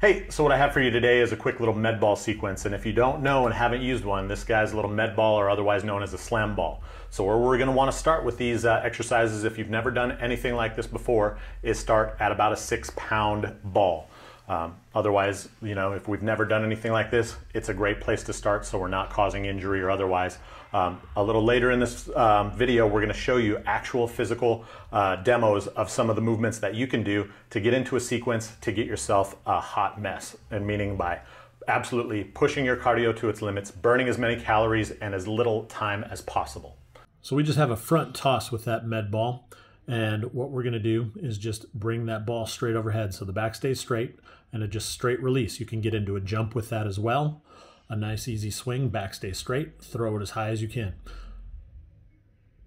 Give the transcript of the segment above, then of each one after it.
Hey, so what I have for you today is a quick little med ball sequence. And if you don't know and haven't used one, this guy's a little med ball or otherwise known as a slam ball. So where we're gonna wanna start with these uh, exercises, if you've never done anything like this before, is start at about a six pound ball. Um, otherwise, you know, if we've never done anything like this, it's a great place to start so we're not causing injury or otherwise. Um, a little later in this um, video, we're going to show you actual physical uh, demos of some of the movements that you can do to get into a sequence to get yourself a hot mess, and meaning by absolutely pushing your cardio to its limits, burning as many calories and as little time as possible. So we just have a front toss with that med ball. And what we're going to do is just bring that ball straight overhead. So the back stays straight and a just straight release. You can get into a jump with that as well. A nice easy swing, back stay straight, throw it as high as you can.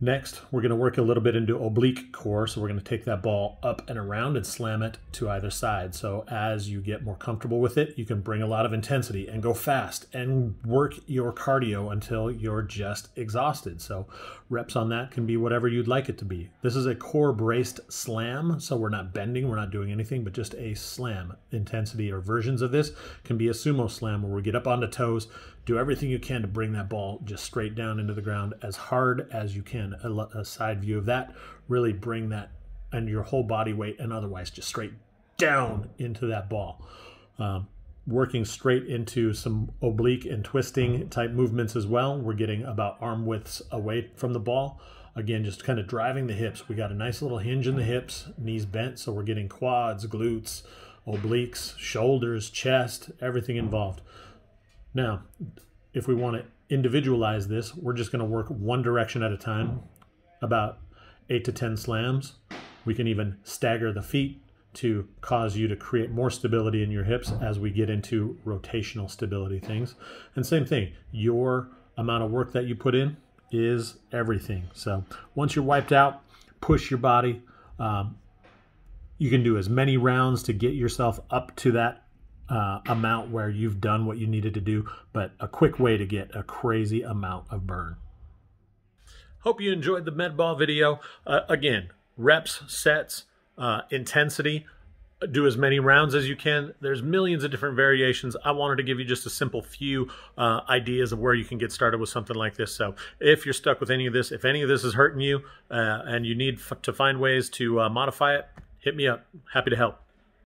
Next, we're going to work a little bit into oblique core. So we're going to take that ball up and around and slam it to either side. So as you get more comfortable with it, you can bring a lot of intensity and go fast and work your cardio until you're just exhausted. So reps on that can be whatever you'd like it to be. This is a core braced slam. So we're not bending, we're not doing anything, but just a slam. Intensity or versions of this can be a sumo slam where we get up onto toes, do everything you can to bring that ball just straight down into the ground as hard as you can. A, a side view of that, really bring that and your whole body weight and otherwise just straight down into that ball. Um, working straight into some oblique and twisting type movements as well. We're getting about arm widths away from the ball. Again, just kind of driving the hips. We got a nice little hinge in the hips, knees bent, so we're getting quads, glutes, obliques, shoulders, chest, everything involved. Now, if we want to individualize this, we're just going to work one direction at a time, about eight to 10 slams. We can even stagger the feet to cause you to create more stability in your hips as we get into rotational stability things. And same thing, your amount of work that you put in is everything. So once you're wiped out, push your body. Um, you can do as many rounds to get yourself up to that uh, amount where you've done what you needed to do, but a quick way to get a crazy amount of burn. Hope you enjoyed the med ball video. Uh, again, reps, sets, uh, intensity. Do as many rounds as you can. There's millions of different variations. I wanted to give you just a simple few uh, ideas of where you can get started with something like this. So if you're stuck with any of this, if any of this is hurting you uh, and you need to find ways to uh, modify it, hit me up. Happy to help.